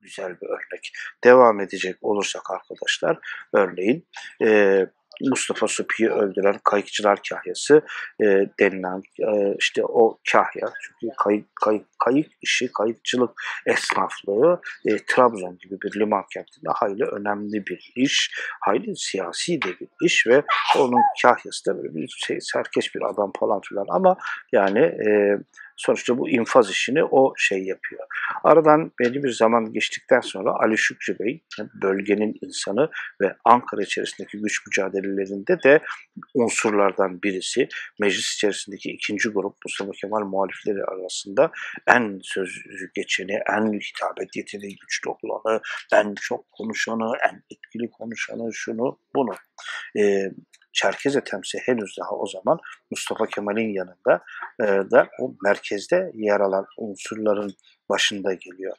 güzel bir örnek. Devam edecek olursak arkadaşlar, örneğin e, Mustafa Supi'yi öldüren kayıkçılar kahyası e, denilen e, işte o kahya çünkü kayık, kayık, kayık işi, kayıkçılık esnaflığı e, Trabzon gibi bir liman kentinde hayli önemli bir iş, hayli siyasi de bir iş ve onun kahyası da böyle bir şey, serkeş bir adam falan filan ama yani e, Sonuçta bu infaz işini o şey yapıyor. Aradan belli bir zaman geçtikten sonra Ali Şükrü Bey bölgenin insanı ve Ankara içerisindeki güç mücadelelerinde de unsurlardan birisi. Meclis içerisindeki ikinci grup Mustafa Kemal muhalifleri arasında en söz geçeni, en hitabet yeteneği güçlü olanı, en çok konuşanı, en etkili konuşanı, şunu bunu. Ee, Çerkez Etemsi henüz daha o zaman Mustafa Kemal'in yanında e, da o merkezde yer alan unsurların başında geliyor.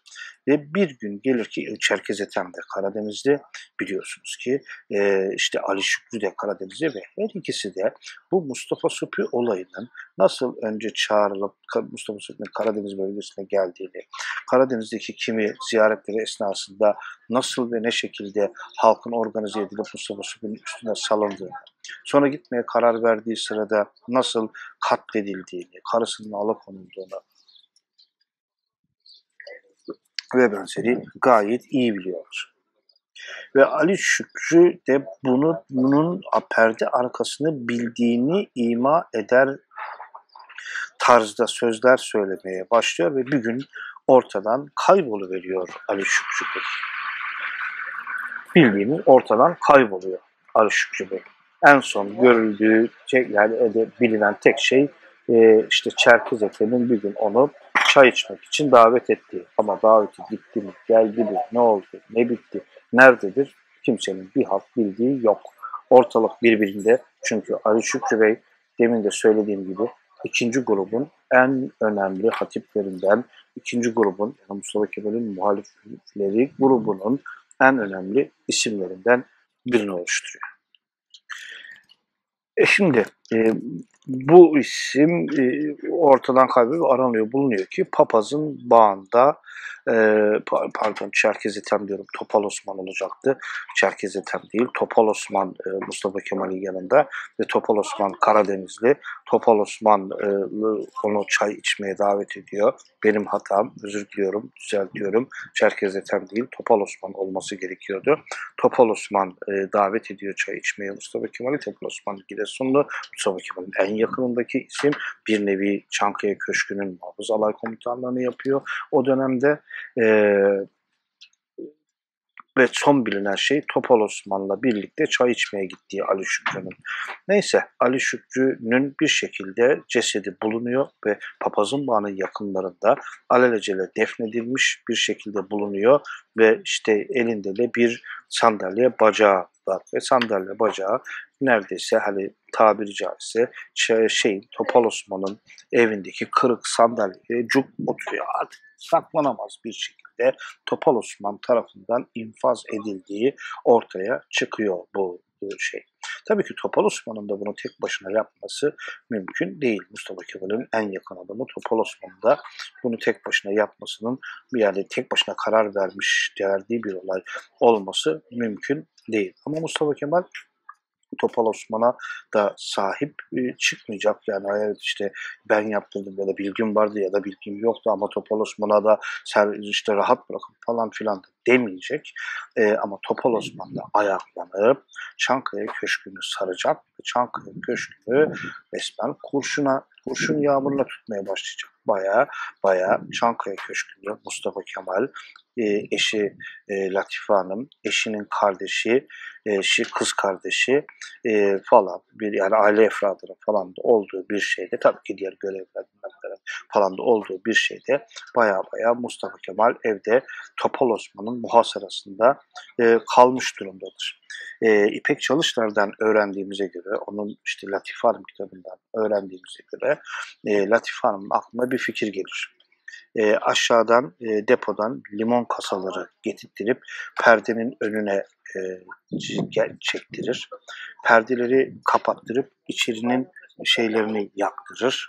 Ve bir gün gelir ki Çerkez Ethem de Karadeniz'de biliyorsunuz ki e, işte Ali Şükrü de Karadeniz'de ve her ikisi de bu Mustafa Supi olayının nasıl önce çağrılıp Mustafa Supi'nin Karadeniz bölgesine geldiğini, Karadeniz'deki kimi ziyaretleri esnasında nasıl ve ne şekilde halkın organize edilip Mustafa Supi'nin üstüne salındığını, sonra gitmeye karar verdiği sırada nasıl katledildiğini, karısının alakonulduğunu, ve benzeri gayet iyi biliyorlar. Ve Ali Şükrü de bunu bunun perde arkasını bildiğini ima eder tarzda sözler söylemeye başlıyor ve bir gün ortadan kayboluveriyor Ali Şükrü Bey. Bildiğini ortadan kayboluyor Ali Şükrü Bey. En son görüldüğü şey, yani bilinen tek şey e, işte Çerkez Efe'nin bir gün onu çay içmek için davet etti. Ama daveti gitti mi, geldi mi, ne oldu, ne bitti, nerededir kimsenin bir halt bildiği yok. Ortalık birbirinde çünkü Ali Şükrü Bey demin de söylediğim gibi ikinci grubun en önemli hatiplerinden, ikinci grubun yani Mustafa Kemal'in muhalifleri grubunun en önemli isimlerinden birini oluşturuyor. E şimdi e, bu isim e, ortadan kayboluyor, aranıyor, bulunuyor ki papazın bağında e, pardon Çerkez Ethem diyorum Topal Osman olacaktı. Çerkez Ethem değil Topal Osman e, Mustafa Kemal'in yanında ve Topal Osman Karadenizli. Topal Osman e, onu çay içmeye davet ediyor. Benim hatam özür diliyorum düzeltiyorum. Çerkez Ethem değil Topal Osman olması gerekiyordu. Topal Osman e, davet ediyor çay içmeye Mustafa Kemal'i. Topal Osman Giresunlu Mustafa Kemal'in en yakınındaki isim bir nevi Çankaya Köşkü'nün muhafız alay komutanlığını yapıyor. O dönemde e, ve son bilinen şey Topal Osman'la birlikte çay içmeye gittiği Ali Şükrü'nün. Neyse Ali Şükrü'nün bir şekilde cesedi bulunuyor ve papazın bağının yakınlarında alelacele defnedilmiş bir şekilde bulunuyor ve işte elinde de bir sandalye bacağı var ve sandalye bacağı neredeyse hani tabiri caizse şey Topal Osman'ın evindeki kırık sandalyeye cuk oturuyor artık saklanamaz bir şekilde Topal Osman tarafından infaz edildiği ortaya çıkıyor bu şey. Tabii ki Topal Osman'ın da bunu tek başına yapması mümkün değil. Mustafa Kemal'in en yakın adamı Topal Osman'ın da bunu tek başına yapmasının yani tek başına karar vermiş, verdiği bir olay olması mümkün değil. Ama Mustafa Kemal Topal Osman'a da sahip e, çıkmayacak. Yani evet işte ben yaptırdım ya da bilgim vardı ya da bilgim yoktu ama Topal Osman'a da işte rahat bırakın falan filan demeyecek. E, ama Topal Osman da ayaklanıp Çankaya Köşkü'nü saracak Çankaya Köşkü'nü resmen kurşuna, kurşun yağmuruna tutmaya başlayacak. Baya baya Çankaya Köşkü'nde Mustafa Kemal, e, eşi e, Latife Hanım, eşinin kardeşi, eşi kız kardeşi e, falan bir yani aile efradının falan da olduğu bir şeyde tabii ki diğer görevlerden falan da olduğu bir şeyde baya baya Mustafa Kemal evde Topal Osman'ın muhasarasında e, kalmış durumdadır. E, İpek Çalışlar'dan öğrendiğimize göre, onun işte Latife Hanım kitabından öğrendiğimize göre e, Latife Hanım'ın aklına bir fikir gelir e, aşağıdan e, depodan limon kasaları getirttirip perdenin önüne e, çektirir. Perdeleri kapattırıp içerinin şeylerini yaktırır.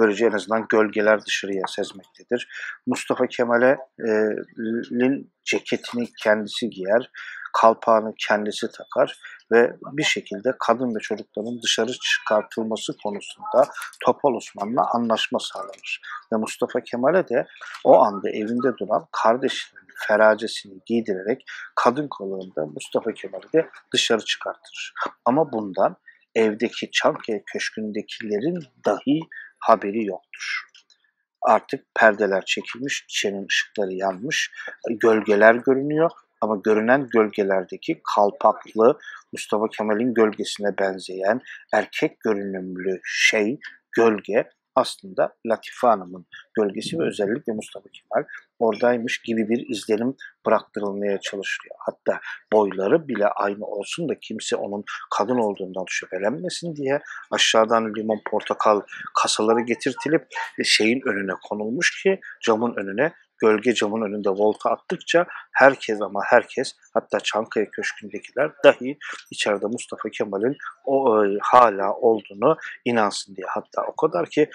Böylece en azından gölgeler dışarıya sezmektedir. Mustafa Kemal'in ceketini kendisi giyer, kalpağını kendisi takar ve bir şekilde kadın ve çocukların dışarı çıkartılması konusunda Topal Osman'la anlaşma sağlanır. Ve Mustafa Kemal'e de o anda evinde duran kardeşinin feracesini giydirerek kadın kollarında Mustafa Kemal'i de dışarı çıkartır. Ama bundan evdeki Çankaya Köşkü'ndekilerin dahi haberi yoktur. Artık perdeler çekilmiş, içerinin ışıkları yanmış, gölgeler görünüyor ama görünen gölgelerdeki kalpaklı Mustafa Kemal'in gölgesine benzeyen erkek görünümlü şey, gölge aslında Latife Hanım'ın gölgesi ve özellikle Mustafa Kemal oradaymış gibi bir izlenim bıraktırılmaya çalışılıyor. Hatta boyları bile aynı olsun da kimse onun kadın olduğundan şüphelenmesin diye aşağıdan limon portakal kasaları getirtilip şeyin önüne konulmuş ki camın önüne gölge camın önünde volta attıkça herkes ama herkes hatta Çankaya Köşkü'ndekiler dahi içeride Mustafa Kemal'in o e, hala olduğunu inansın diye. Hatta o kadar ki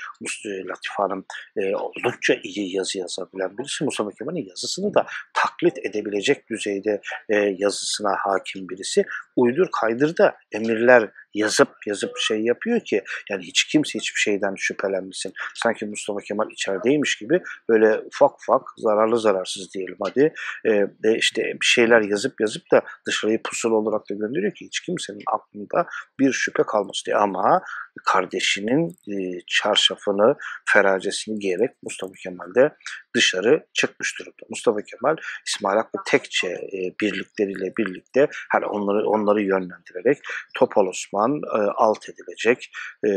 Latif Hanım e, oldukça iyi yazı yazabilen birisi. Mustafa Kemal'in yazısını da taklit edebilecek düzeyde e, yazısına hakim birisi. Uydur kaydır da emirler yazıp yazıp şey yapıyor ki yani hiç kimse hiçbir şeyden şüphelenmesin. Sanki Mustafa Kemal içerideymiş gibi böyle ufak ufak zararlı zararsız diyelim hadi e, işte bir şeyler yazıp yazıp da dışarıyı pusula olarak da gönderiyor ki hiç kimsenin aklında bir şüphe kalmasın diye. Ama kardeşinin e, çarşafını, feracesini giyerek Mustafa Kemal de dışarı çıkmış durumda. Mustafa Kemal İsmail Hakkı Tekçe e, birlikleriyle birlikte hani onları onları yönlendirerek Topal Osman e, alt edilecek, e,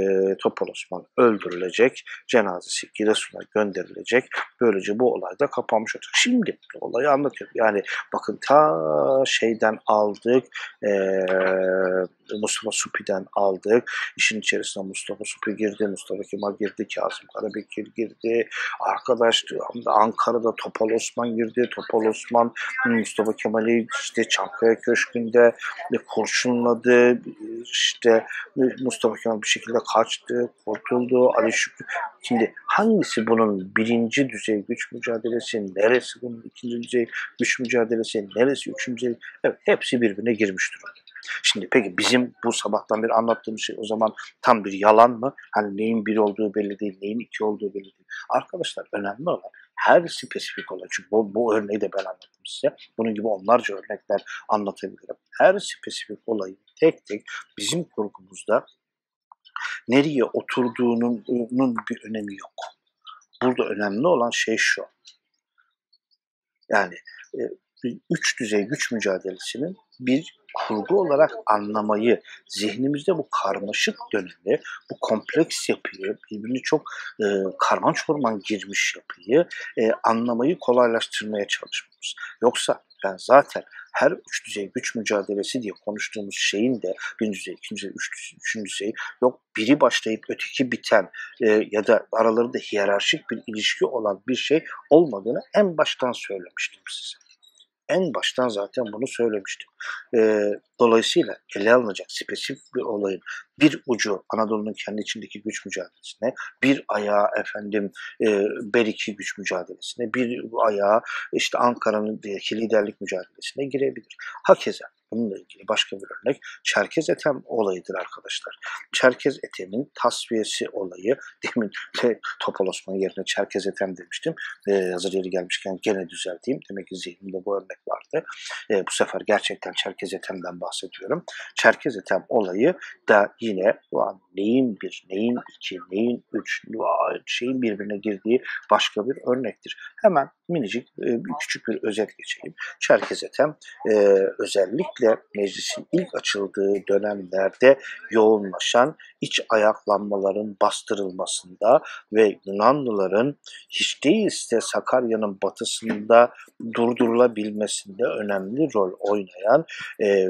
Topal Osman öldürülecek, cenazesi Giresun'a gönderilecek. Böylece bu olay da kapanmış olacak. Şimdi olayı anlatıyorum. Yani bakın ta şeyden aldık, e, Mustafa Supi'den aldık. İşin içerisine Mustafa Supi girdi, Mustafa Kemal girdi, Kazım Karabekir girdi. Arkadaş Ankara'da Topal Osman girdi. Topal Osman Mustafa Kemal'i işte Çankaya Köşkü'nde kurşunladı. İşte Mustafa Kemal bir şekilde kaçtı, kurtuldu. Ali Şükrü. Şimdi hangisi bunun birinci düzey güç mücadelesi, neresi bunun ikinci düzey güç mücadelesi, neresi üçüncü düzey? Evet, hepsi birbirine girmiş durumda. Şimdi peki bizim bu sabahtan beri anlattığımız şey o zaman tam bir yalan mı? Hani neyin bir olduğu belli değil, neyin iki olduğu belli değil. Arkadaşlar önemli olan her spesifik olay. Çünkü bu, bu örneği de ben anlattım size. Bunun gibi onlarca örnekler anlatabilirim. Her spesifik olayın tek tek bizim kurgumuzda nereye oturduğunun bir önemi yok. Burada önemli olan şey şu. Yani e, üç düzey güç mücadelesinin bir kurgu olarak anlamayı, zihnimizde bu karmaşık dönemi, bu kompleks yapıyı, birbirini çok e, karman çorman girmiş yapıyı e, anlamayı kolaylaştırmaya çalışmamız. Yoksa ben zaten her üç düzey güç mücadelesi diye konuştuğumuz şeyin de birinci düzey, ikinci düzey, üç düzey, üçüncü düzey yok biri başlayıp öteki biten e, ya da aralarında hiyerarşik bir ilişki olan bir şey olmadığını en baştan söylemiştim size en baştan zaten bunu söylemiştim. E, dolayısıyla ele alınacak spesifik bir olayın bir ucu Anadolu'nun kendi içindeki güç mücadelesine, bir ayağı efendim e, Beriki güç mücadelesine, bir ayağı işte Ankara'nın liderlik mücadelesine girebilir. Hakeza Bununla ilgili başka bir örnek Çerkez Etem olayıdır arkadaşlar. Çerkez Etem'in tasfiyesi olayı, demin de Topal Osman yerine Çerkez Etem demiştim. Ee, hazır yeri gelmişken gene düzelteyim. Demek ki zihnimde bu örnek vardı. Ee, bu sefer gerçekten Çerkez Etem'den bahsediyorum. Çerkez Etem olayı da yine neyin bir, neyin iki, neyin üç, şeyin birbirine girdiği başka bir örnektir. Hemen minicik, e, küçük bir özet geçeyim. Çerkez e, özellikle özellikle meclisin ilk açıldığı dönemlerde yoğunlaşan iç ayaklanmaların bastırılmasında ve Yunanlıların hiç değilse Sakarya'nın batısında durdurulabilmesinde önemli rol oynayan e,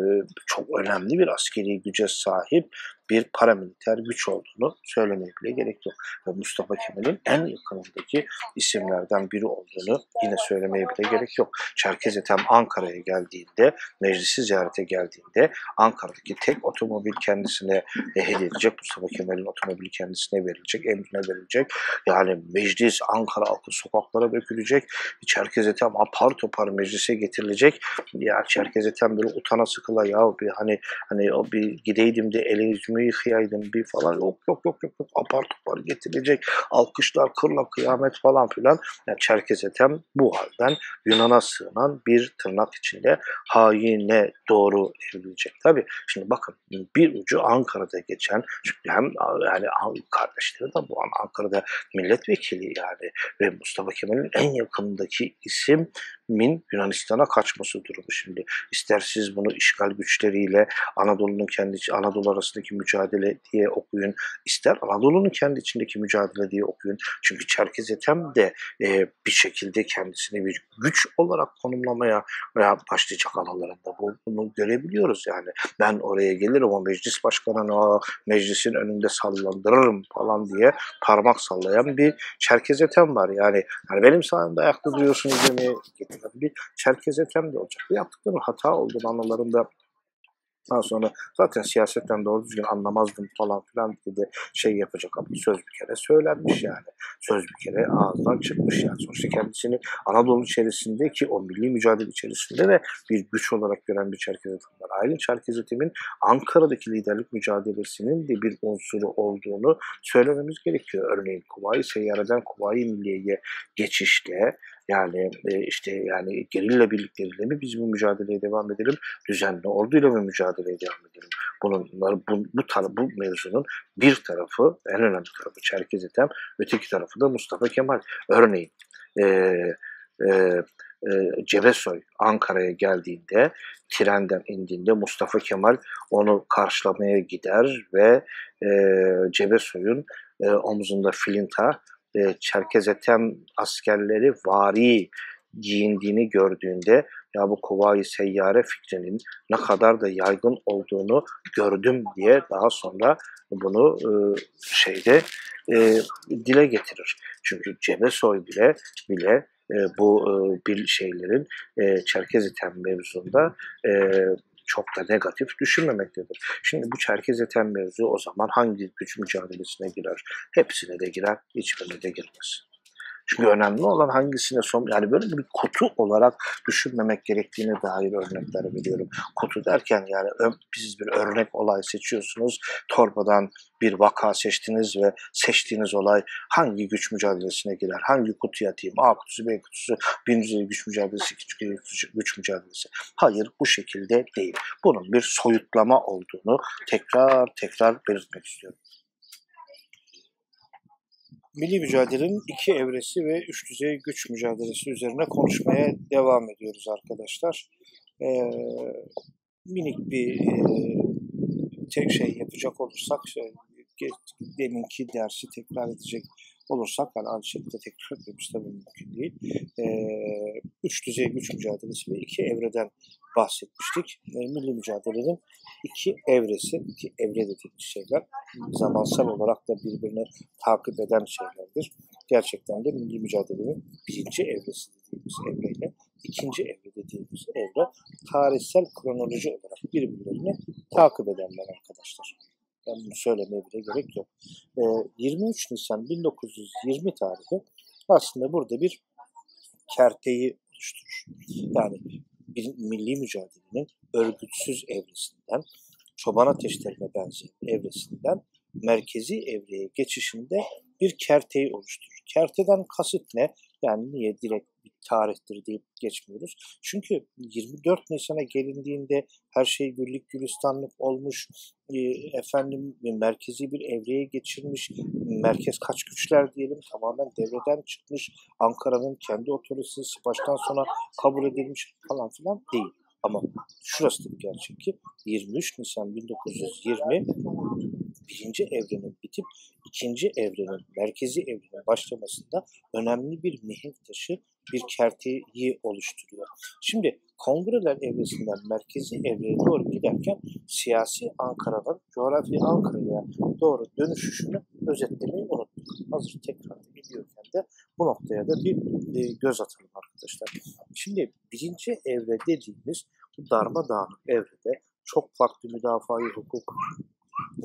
çok önemli bir askeri güce sahip bir paramiliter güç olduğunu söylemeye bile gerek yok. Ve Mustafa Kemal'in en yakınındaki isimlerden biri olduğunu yine söylemeye bile gerek yok. Çerkez Ethem Ankara'ya geldiğinde, meclisi ziyarete geldiğinde Ankara'daki tek otomobil kendisine hediye edilecek. Mustafa Kemal'in otomobili kendisine verilecek, emrine verilecek. Yani meclis, Ankara halkı sokaklara dökülecek. Çerkez Ethem apar topar meclise getirilecek. Ya Çerkez Ethem böyle utana sıkıla ya bir hani hani o bir gideydim de ele yüzümü yıkayaydım bir falan yok yok yok yok, yok. apar topar getirilecek. Alkışlar, kırla kıyamet falan filan. Yani Çerkez Ethem bu halden Yunan'a sığınan bir tırnak içinde haine doğru evrilecek. Tabii şimdi bakın bir ucu Ankara'da geçen çünkü hem yani kardeşleri de bu an Ankara'da milletvekili yani ve Mustafa Kemal'in en yakındaki isim Min Yunanistan'a kaçması durumu şimdi. İster siz bunu işgal güçleriyle Anadolu'nun kendi Anadolu arasındaki mücadele diye okuyun, ister Anadolu'nun kendi içindeki mücadele diye okuyun. Çünkü Çerkez Ethem de e, bir şekilde kendisini bir güç olarak konumlamaya veya başlayacak alanlarında bu, bunu görebiliyoruz yani. Ben oraya gelirim o meclis başkanını meclisin önünde sallandırırım falan diye parmak sallayan bir Çerkez Ethem var. Yani, yani benim sayemde ayakta duruyorsunuz demeye bir Çerkez Ethem de olacak. Bu yaptıklarının hata olduğunu anılarında daha sonra zaten siyasetten doğru düzgün anlamazdım falan filan dedi şey yapacak ama söz bir kere söylenmiş yani. Söz bir kere ağızdan çıkmış yani. Sonuçta kendisini Anadolu içerisinde ki o milli mücadele içerisinde de bir güç olarak gören bir Çerkez Etim var. Aylin Çerkez Etim'in Ankara'daki liderlik mücadelesinin de bir unsuru olduğunu söylememiz gerekiyor. Örneğin Kuvayi Seyyareden Kuvayi Milliye'ye geçişte yani e, işte yani gerilla birlikleriyle mi biz bu mücadeleye devam edelim, düzenli orduyla mı mücadeleye devam edelim? Bunun bu bu, tar- bu mevzunun bir tarafı, en önemli tarafı Çerkez Ethem, öteki tarafı da Mustafa Kemal. Örneğin e, e, e, Cebesoy Ankara'ya geldiğinde trenden indiğinde Mustafa Kemal onu karşılamaya gider ve e, Cebesoy'un e, omzunda filinta e, Çerkezetem askerleri vari giyindiğini gördüğünde ya bu Kuvayi Seyyare fikrinin ne kadar da yaygın olduğunu gördüm diye daha sonra bunu e, şeyde e, dile getirir. Çünkü Cebesoy bile bile e, bu e, bir şeylerin e, Çerkezitem mevzunda e, çok da negatif düşünmemektedir. Şimdi bu Çerkez eten mevzu o zaman hangi güç mücadelesine girer? Hepsine de girer, hiçbirine de girmez. Çünkü önemli olan hangisine son yani böyle bir kutu olarak düşünmemek gerektiğine dair örnekler veriyorum. Kutu derken yani siz bir örnek olay seçiyorsunuz. Torbadan bir vaka seçtiniz ve seçtiğiniz olay hangi güç mücadelesine girer? Hangi kutuya atayım? A kutusu, B kutusu, birinci güç mücadelesi, ikinci güç mücadelesi. Hayır bu şekilde değil. Bunun bir soyutlama olduğunu tekrar tekrar belirtmek istiyorum. Milli mücadelenin iki evresi ve üç düzey güç mücadelesi üzerine konuşmaya devam ediyoruz arkadaşlar. Ee, minik bir e, tek şey yapacak olursak, şey, deminki dersi tekrar edecek olursak, yani aynı şekilde tekrar etmemiz tabii mümkün değil. E, üç düzey güç mücadelesi ve iki evreden bahsetmiştik. E, milli mücadelenin iki evresi, iki evre dediğimiz şeyler zamansal olarak da birbirini takip eden şeylerdir. Gerçekten de milli mücadelenin birinci evresi dediğimiz evreyle ikinci evre dediğimiz evre tarihsel kronoloji olarak birbirlerini takip edenler arkadaşlar. Ben bunu söylemeye bile gerek yok. E, 23 Nisan 1920 tarihi aslında burada bir kerteyi oluşturur. Yani bir milli mücadelenin örgütsüz evresinden, çoban ateşlerine benzeyen evresinden merkezi evreye geçişinde bir kerteyi oluşturur. Kerteden kasıt ne? Yani niye direkt tarihtir deyip geçmiyoruz. Çünkü 24 Nisan'a gelindiğinde her şey güllük gülistanlık olmuş, e, efendim merkezi bir evreye geçirmiş, merkez kaç güçler diyelim tamamen devreden çıkmış, Ankara'nın kendi otoritesi baştan sona kabul edilmiş falan filan değil. Ama şurası da bir gerçek ki 23 Nisan 1920 birinci evrenin bitip ikinci evrenin, merkezi evrenin başlamasında önemli bir mihenk taşı bir kerteyi oluşturuyor. Şimdi kongreler evresinden merkezi evreye doğru giderken siyasi Ankara'dan coğrafi Ankara'ya doğru dönüşüşünü özetlemeyi unuttuk. Hazır tekrar gidiyorken de bu noktaya da bir e, göz atalım arkadaşlar. Şimdi birinci evre dediğimiz bu darmadağınık evrede çok farklı müdafaa hukuk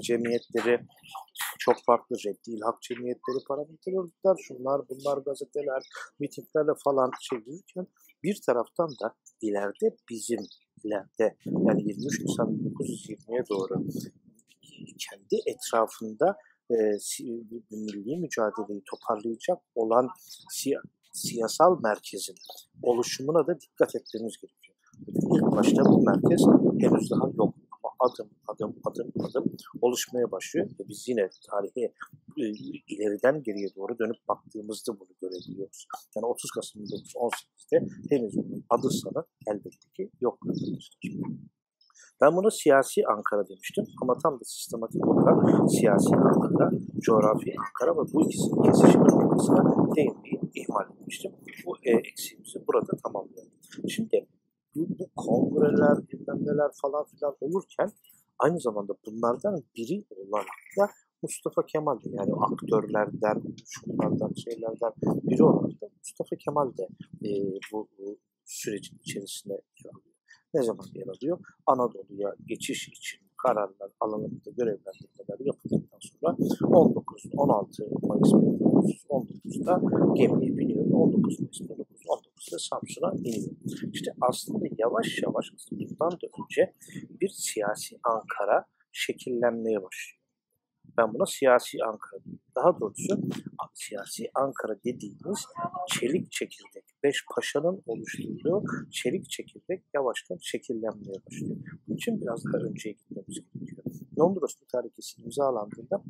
cemiyetleri, çok farklı reddi hak cemiyetleri, paramiliter örgütler, şunlar bunlar gazeteler, mitinglerle falan çevrilirken bir taraftan da ileride bizim ileride yani 23 Nisan 1920'ye doğru kendi etrafında e, milli mücadeleyi toparlayacak olan siya, siyasal merkezin oluşumuna da dikkat etmemiz gerekiyor. İlk başta bu merkez henüz daha yok adım adım adım adım oluşmaya başlıyor ve biz yine tarihe e, ileriden geriye doğru dönüp baktığımızda bunu görebiliyoruz. Yani 30 Kasım 1918'de henüz bunun adı sanı elbette ki yok Ben bunu siyasi Ankara demiştim ama tam da sistematik olarak siyasi Ankara, coğrafi Ankara ve bu ikisinin kesişim noktasına değinmeyi ihmal etmiştim. Bu e, eksiğimizi burada tamamlayalım. Şimdi bu, bu kongreler, bilmem neler falan filan olurken aynı zamanda bunlardan biri olan da Mustafa Kemal de yani aktörlerden, şunlardan, şeylerden biri olarak da Mustafa Kemal de e, bu, bu sürecin içerisine yer alıyor. Ne zaman yer alıyor? Anadolu'ya geçiş için kararlar alınıp da görevlendirmeler yapıldıktan sonra 19-16 Mayıs 19, 19'da gemiye biniyor. 19 Mayıs 1919'da Samsun'a iniyor. İşte aslında yavaş yavaş bundan da önce bir siyasi Ankara şekillenmeye başlıyor. Ben buna siyasi Ankara diyorum. Daha doğrusu siyasi Ankara dediğimiz çelik çekirdek, beş paşanın oluşturduğu çelik çekirdek yavaştan şekillenmeye başlıyor. Bunun için biraz daha önceye gitmemiz gerekiyor. Mondros mütarekesi imzalandığında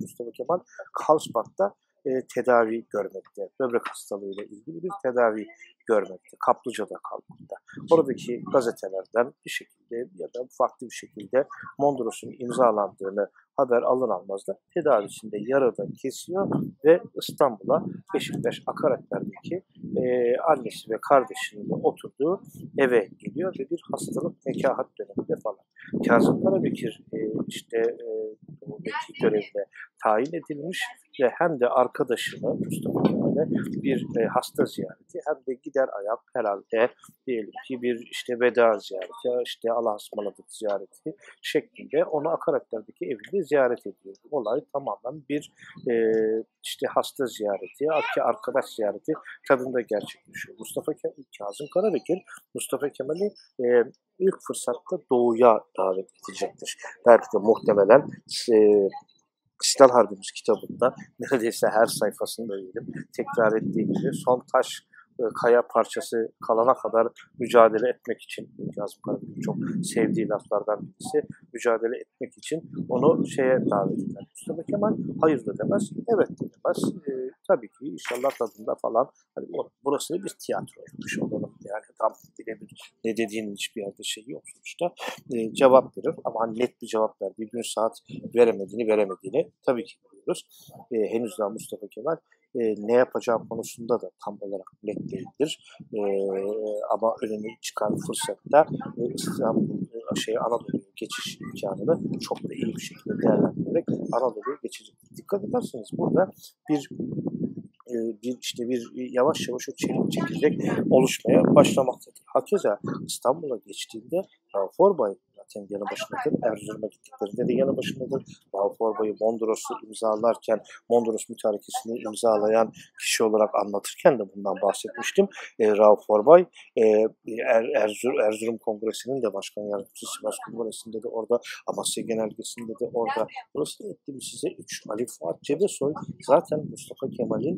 Mustafa Kemal Karlsbad'da e, tedavi görmekte. Böbrek hastalığıyla ilgili bir tedavi görmekte. Kaplıca'da kalmakta. Oradaki gazetelerden bir şekilde ya da farklı bir şekilde Mondros'un imzalandığını haber alır almaz da tedavisinde yarıda kesiyor ve İstanbul'a Beşiktaş Akaratlar'daki e, annesi ve kardeşinin de oturduğu eve geliyor ve bir hastalık nekahat döneminde falan. Kazım Karabekir e, işte e, vekil görevine tayin edilmiş ve hem de arkadaşını Mustafa Kemal'e bir e, hasta ziyareti hem de gider ayak herhalde diyelim ki bir işte veda ziyareti, işte Allah ısmarladık ziyareti şeklinde onu Akaratlar'daki evinde ziyaret ediyor. Olay tamamen bir e, işte hasta ziyareti, arkadaş ziyareti tadında gerçekleşiyor. Mustafa Kemal, Kazım Karabekir, Mustafa Kemal'i e, ilk fırsatta doğuya davet edecektir. Belki de muhtemelen e, İstiklal Harbimiz kitabında neredeyse her sayfasında diyelim tekrar ettiği gibi son taş kaya parçası kalana kadar mücadele etmek için Kazım Karabekir'in çok sevdiği laflardan birisi mücadele etmek için onu şeye davet eder. Mustafa Kemal hayır da demez, evet de demez. E, tabii ki inşallah tadında falan hani burası bir tiyatro yapmış olalım yani tam birebir ne dediğinin hiçbir yerde şey yok sonuçta. E, cevap verir ama hani net bir cevap verdiği gün saat veremediğini veremediğini tabii ki biliyoruz. E, henüz daha Mustafa Kemal e, ne yapacağı konusunda da tam olarak net değildir. E, ama önüne çıkan fırsatta e, İstanbul e, şey Anadolu'ya geçiş imkanını çok da iyi bir şekilde değerlendirerek Anadolu'ya geçecek. Dikkat ederseniz burada bir e, bir işte bir yavaş yavaş o çelik çekirdek oluşmaya başlamaktadır. Hakeza İstanbul'a geçtiğinde Forbay zaten yanı başındadır. Erzurum'a gittiklerinde de yanı başındadır. Rauf Orbay'ı Mondros'u imzalarken Mondros mütarekesini imzalayan kişi olarak anlatırken de bundan bahsetmiştim. E, Rauf Orbay e, er, Erzur, Erzurum Kongresi'nin de başkan yardımcısı Sivas Kongresi'nde de orada Amasya Genelgesi'nde de orada. Burası da ettiğim size 3 Ali Fuat Cebesoy zaten Mustafa Kemal'in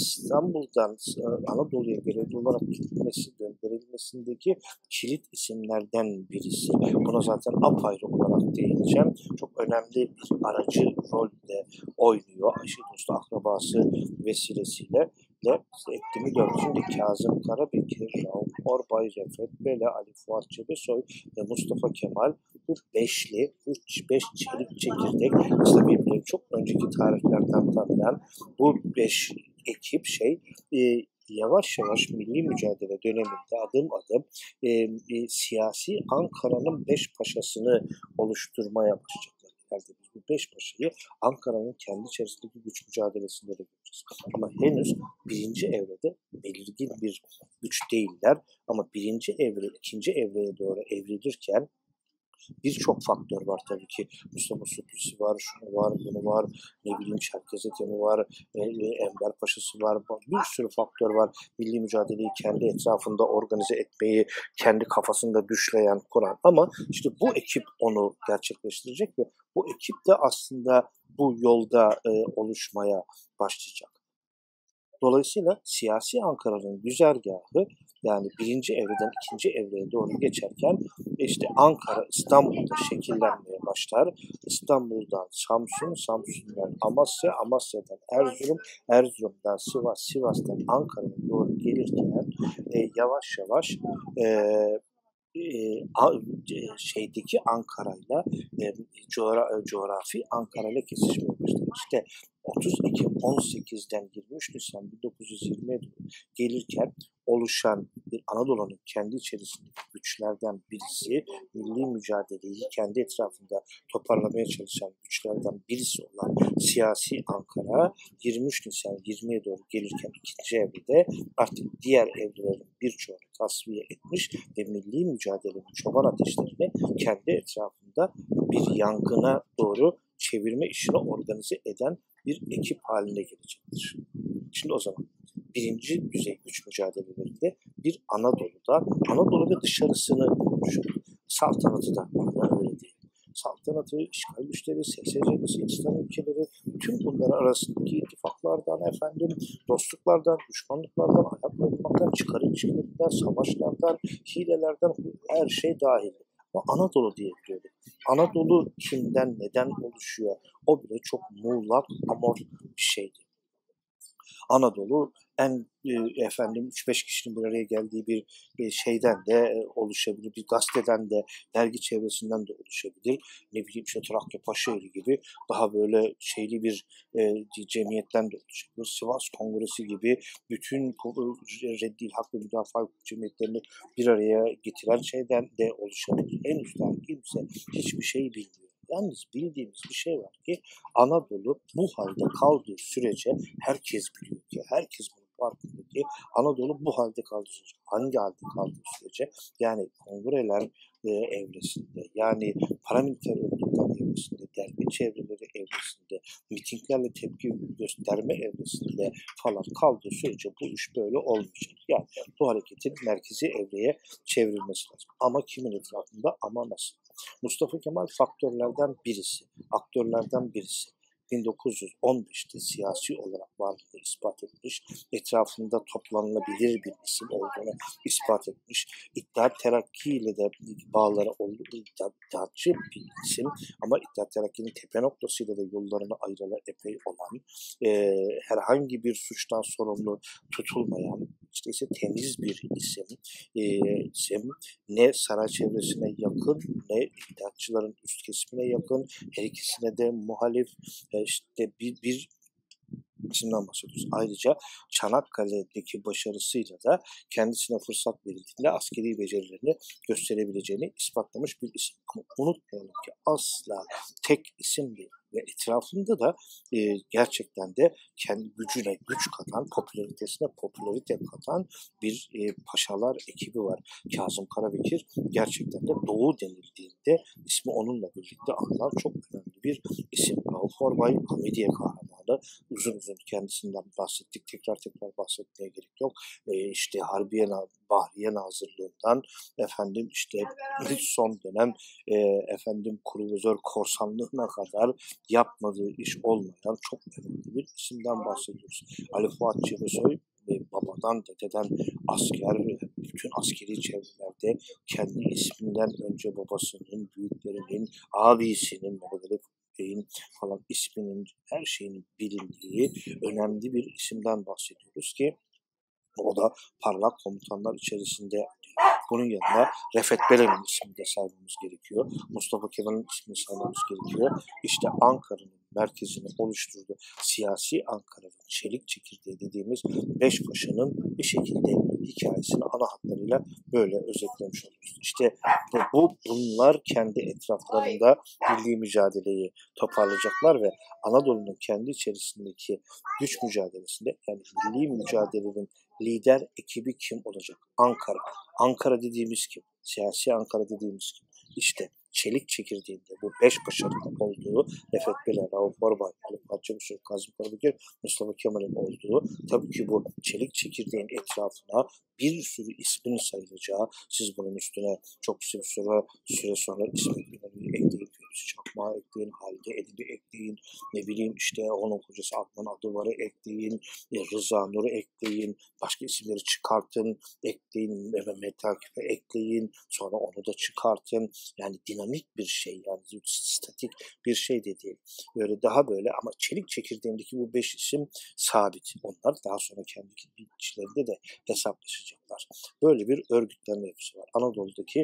İstanbul'dan e, Anadolu'ya görevli olarak gitmesi, gönderilmesindeki kilit isimlerden birisi. Buna zaten apayrı olarak değineceğim. Çok önemli bir aracı rolde oynuyor. Ayşe Dostu akrabası vesilesiyle de ettiğimi gördüm. Şimdi Kazım Karabekir, Rauf Orbay, Refet Bele, Ali Fuat Cebesoy ve Mustafa Kemal bu beşli, bu beş çelik çekirdek aslında birbirleri çok önceki tarihlerden tanıyan bu beş ekip şey e, yavaş yavaş milli mücadele döneminde adım adım e, e, siyasi Ankara'nın beş paşasını oluşturmaya başlayacaklar. ileride biz bu beş paşayı Ankara'nın kendi içerisindeki güç mücadelesinde de göreceğiz. Ama henüz birinci evrede belirgin bir güç değiller. Ama birinci evre, ikinci evreye doğru evrilirken birçok faktör var tabii ki. Mustafa Sütlüsü var, şunu var, bunu var, ne bileyim Çerkez Etemi var, e, e, Enver Paşa'sı var, bir sürü faktör var. Milli mücadeleyi kendi etrafında organize etmeyi, kendi kafasında düşleyen kuran. Ama işte bu ekip onu gerçekleştirecek ve bu ekip de aslında bu yolda e, oluşmaya başlayacak. Dolayısıyla siyasi Ankara'nın güzergahı yani birinci evreden ikinci evreye doğru geçerken işte Ankara İstanbul'da şekillenmeye başlar. İstanbul'dan Samsun, Samsun'dan Amasya, Amasya'dan Erzurum, Erzurum'dan Sivas, Sivas'tan Ankara'ya doğru gelirken e, yavaş yavaş e, e, şeydeki Ankara'yla e, coğra coğrafi Ankara'yla kesişmeye başladı. İşte 30 Ekim 18'den 23 Nisan 1920'ye gelirken oluşan bir Anadolu'nun kendi içerisindeki güçlerden birisi, milli mücadeleyi kendi etrafında toparlamaya çalışan güçlerden birisi olan siyasi Ankara 23 Nisan 20'ye doğru gelirken ikinci evrede artık diğer evrelerin birçoğunu tasfiye etmiş ve milli mücadelenin çoban ateşlerini kendi etrafında bir yangına doğru çevirme işini organize eden bir ekip haline gelecektir. Şimdi o zaman birinci düzey güç mücadelelerinde bir Anadolu'da, Anadolu ve dışarısını konuşuyor. Saltanatı da öyle değil. Saltanatı, işgal güçleri, SSC'si, İslam ülkeleri, tüm bunlar arasındaki ittifaklardan, efendim, dostluklardan, düşmanlıklardan, ayak koymaktan, çıkar ilişkilerinden, savaşlardan, hilelerden her şey dahil. Ama Anadolu diye diyordu. Anadolu kimden, neden oluşuyor? O bile çok muğlak, amor bir şeydi. Anadolu en e, efendim 3-5 kişinin bir araya geldiği bir e, şeyden de e, oluşabilir. Bir gazeteden de, dergi çevresinden de oluşabilir. Ne bileyim işte Trakya Paşaeli gibi daha böyle şeyli bir e, cemiyetten de oluşabilir. Sivas Kongresi gibi bütün reddil hak ve müdafaa cemiyetlerini bir araya getiren şeyden de oluşabilir. En daha kimse hiçbir şey bilmiyor. Yalnız bildiğimiz bir şey var ki Anadolu bu halde kaldığı sürece herkes biliyor ki herkes bunu farkında ki Anadolu bu halde kaldığı sürece hangi halde kaldığı sürece yani kongreler e, evresinde yani paramiliter örgütler evresinde, dergi çevreleri evresinde, mitinglerle tepki gösterme evresinde falan kaldığı sürece bu iş böyle olmayacak. Yani bu hareketin merkezi evreye çevrilmesi lazım. Ama kimin etrafında ama nasıl? Mustafa Kemal faktörlerden birisi, aktörlerden birisi. 1915'te siyasi olarak varlığını ispat etmiş, etrafında toplanılabilir bir isim olduğunu ispat etmiş. İttihat Terakki ile de bağları olduğu iddiatçı bir isim ama İttihat Terakki'nin tepe noktasıyla da yollarını ayrıla epey olan, e, herhangi bir suçtan sorumlu tutulmayan, işte ise temiz bir isim, e, isim ne saray çevresine yakın ne iddiatçıların üst kesimine yakın, her ikisine de muhalif, e, işte bir, bir isimden bahsediyoruz. Ayrıca Çanakkale'deki başarısıyla da kendisine fırsat verildiğinde askeri becerilerini gösterebileceğini ispatlamış bir isim. Ama unutmayalım ki asla tek isim değil ve etrafında da e, gerçekten de kendi gücüne güç katan, popülaritesine popülarite katan bir e, paşalar ekibi var. Kazım Karabekir gerçekten de Doğu denildiğinde ismi onunla birlikte anılan çok önemli bir isim. Rauf Orbay, Hamidiye kahramanı. Uzun uzun kendisinden bahsettik. Tekrar tekrar bahsetmeye gerek yok. E, işte Harbiye Bahriye Nazırlığından efendim işte son dönem e, efendim kruvizör korsanlığına kadar yapmadığı iş olmayan çok önemli bir isimden bahsediyoruz. Ali Fuat ve babadan, dededen asker bütün askeri çevrelerde kendi isminden önce babasının, büyüklerinin, abisinin, Mehmet Bey'in falan isminin, her şeyinin bilindiği önemli bir isimden bahsediyoruz ki o da parlak komutanlar içerisinde bunun yanında Refet Belen'in ismini de saymamız gerekiyor. Mustafa Kemal'in ismini saymamız gerekiyor. İşte Ankara'nın merkezini oluşturdu. Siyasi Ankara'nın çelik çekirdeği dediğimiz beş paşanın bir şekilde hikayesini ana hatlarıyla böyle özetlemiş oluyoruz. İşte bu, bu bunlar kendi etraflarında milli mücadeleyi toparlayacaklar ve Anadolu'nun kendi içerisindeki güç mücadelesinde yani milli mücadelenin lider ekibi kim olacak? Ankara. Ankara dediğimiz kim? Siyasi Ankara dediğimiz kim? İşte çelik çekirdeğinde bu beş başarının olduğu Refet Belen, Rauf Orbay, Ali Musul, Kazım Karabekir, Mustafa Kemal'in olduğu tabii ki bu çelik çekirdeğin etrafına bir sürü ismin sayılacağı, siz bunun üstüne çok süre süre sonra ekleyin, Çakmağı ekleyin, Halide Edip'i ekleyin, ne bileyim işte onun kocası Adnan Adıvar'ı ekleyin, e, Rıza Nur'u ekleyin, başka isimleri çıkartın, ekleyin, Mehmet Akif'e ekleyin, sonra onu da çıkartın. Yani dinamik bir şey yani statik bir şey de değil. Böyle daha böyle ama çelik çekirdeğindeki bu beş isim sabit. Onlar daha sonra kendi içlerinde de hesaplaşacaklar. Böyle bir örgütlenme yapısı var. Anadolu'daki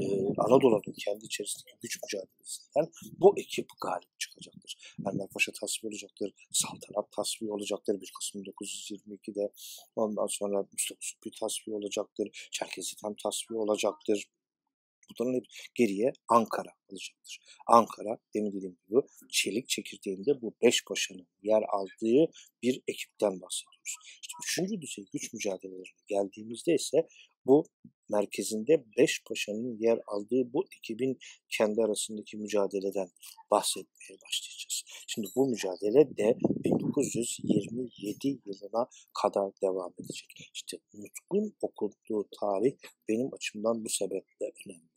e, Anadolu'nun kendi içerisindeki güç mücadelesinden bu ekip galip çıkacaktır. Enver Paşa tasfiye olacaktır, saltanat tasfiye olacaktır 1 Kasım 1922'de. Ondan sonra Mustafa Supri tasfiye olacaktır, Çerkezitem tasfiye olacaktır. Bunların hep geriye Ankara alacaktır. Ankara demin dediğim gibi çelik çekirdeğinde bu beş paşanın yer aldığı bir ekipten bahsediyoruz. İşte üçüncü düzey güç mücadelelerine geldiğimizde ise bu merkezinde beş paşanın yer aldığı bu ekibin kendi arasındaki mücadeleden bahsetmeye başlayacağız. Şimdi bu mücadele de 1927 yılına kadar devam edecek. İşte Nutkun okunduğu tarih benim açımdan bu sebeple önemli.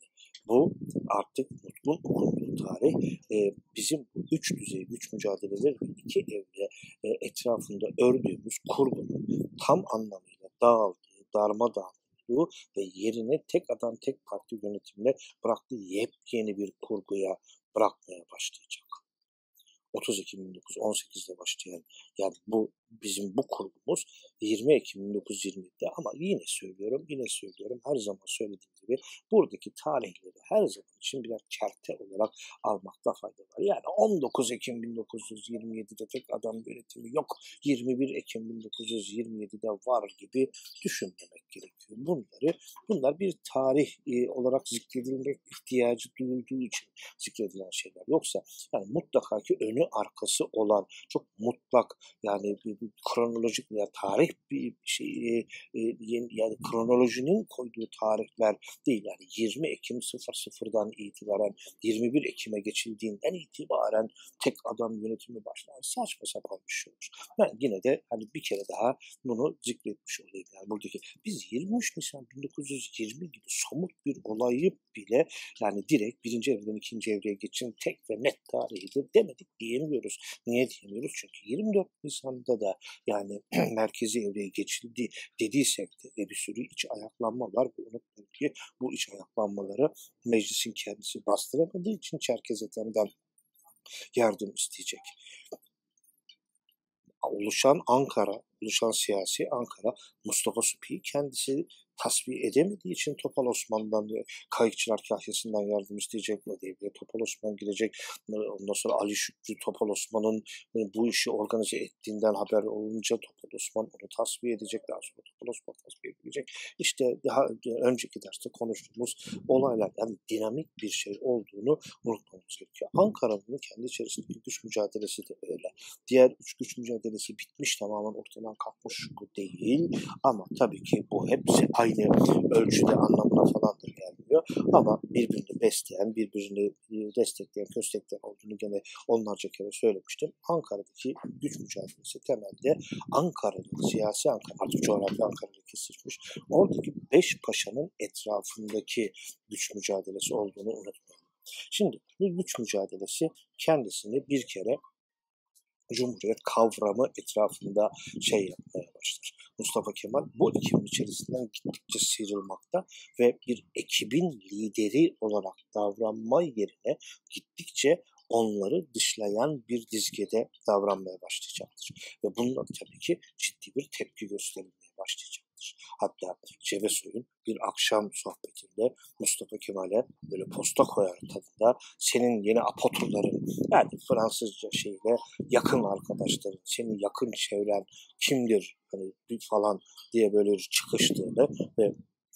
Bu artık Nutkun okunduğu tarih e, bizim bu üç düzey güç mücadeleleri ve iki evre e, etrafında ördüğümüz kurgunun tam anlamıyla dağıldığı, darmadağınlığı ve yerine tek adam tek parti yönetimle bıraktığı yepyeni bir kurguya bırakmaya başlayacak. 30 Ekim 1918'de başlayan yani bu bizim bu kurgumuz 20 Ekim 1920'de ama yine söylüyorum yine söylüyorum her zaman söylediğim gibi buradaki tarihleri her zaman için birer kerte olarak almakta fayda var. Yani 19 Ekim 1927'de tek adam yönetimi yok 21 Ekim 1927'de var gibi düşünmemek gerekiyor. Bunları bunlar bir tarih e, olarak zikredilmek ihtiyacı duyulduğu için zikredilen şeyler. Yoksa yani mutlaka ki önü arkası olan çok mutlak yani kronolojik ya tarih bir şey yani kronolojinin koyduğu tarihler değil yani 20 Ekim 00'dan itibaren 21 Ekim'e geçildiğinden itibaren tek adam yönetimi başlar. Saçma sapan bir şey olur. Ben yine de hani bir kere daha bunu zikretmiş olayım. Yani buradaki biz 23 Nisan 1920 gibi somut bir olayı bile yani direkt birinci evreden ikinci evreye geçin tek ve net tarihidir demedik diyemiyoruz. Niye diyemiyoruz? Çünkü 24 Nisan'da da yani merkezi evreye geçildi dediysek de bir sürü iç ayaklanma var. Bu unutmayın ki bu iç ayaklanmaları meclisin kendisi bastıramadığı için Çerkez Ethem'den yardım isteyecek. Oluşan Ankara, oluşan siyasi Ankara, Mustafa Supi kendisi tasfiye edemediği için Topal Osman'dan kayıkçılar kahyasından yardım isteyecek mi diye Topal Osman gidecek. Ondan sonra Ali Şükrü Topal Osman'ın e, bu işi organize ettiğinden haber olunca Topal Osman onu tasfiye edecek. Daha sonra Topal Osman tasfiye edilecek. İşte daha önceki derste konuştuğumuz olaylar yani dinamik bir şey olduğunu unutmamız gerekiyor. Ankara'nın kendi içerisindeki güç mücadelesi de öyle. Diğer üç güç mücadelesi bitmiş tamamen ortadan kalkmış değil ama tabii ki bu hepsi aynı ölçüde anlamına falan gelmiyor. Ama birbirini besleyen, birbirini e, destekleyen, köstekleyen olduğunu gene onlarca kere söylemiştim. Ankara'daki güç mücadelesi temelde Ankara'nın, siyasi Ankara, artık coğrafya Ankara'da kesişmiş. Oradaki beş paşanın etrafındaki güç mücadelesi olduğunu unutmayalım. Şimdi bu güç mücadelesi kendisini bir kere Cumhuriyet kavramı etrafında şey yapmaya başlar. Mustafa Kemal bu ekibin içerisinden gittikçe sıyrılmakta ve bir ekibin lideri olarak davranma yerine gittikçe onları dışlayan bir dizgede davranmaya başlayacaktır. Ve bununla tabii ki ciddi bir tepki gösterilmeye başlayacaktır. Hatta Cebesoy'un bir akşam sohbetinde Mustafa Kemal'e böyle posta koyar tadında. Senin yeni apoturların yani Fransızca şeyle yakın arkadaşların, senin yakın çevren kimdir hani falan diye böyle çıkıştığını ve